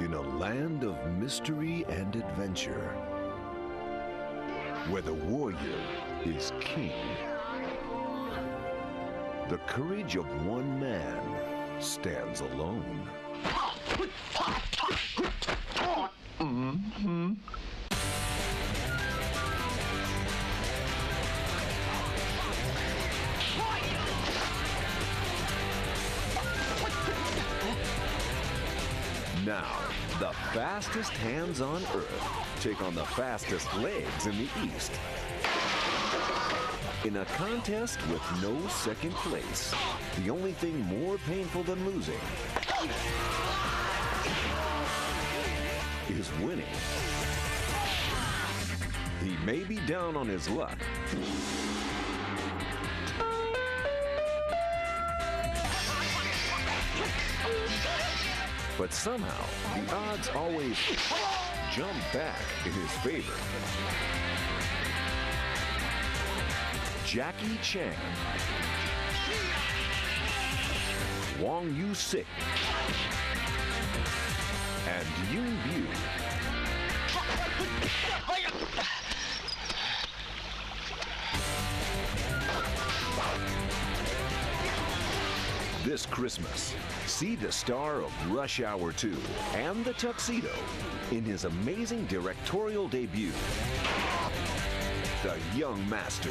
in a land of mystery and adventure, where the warrior is king, the courage of one man stands alone. Now, the fastest hands on Earth take on the fastest legs in the East. In a contest with no second place, the only thing more painful than losing is winning. He may be down on his luck, but somehow the odds always jump back in his favor. Jackie Chan, Whang In-sik, and Yuen Biao. This Christmas, see the star of Rush Hour 2 and The Tuxedo in his amazing directorial debut, The Young Master.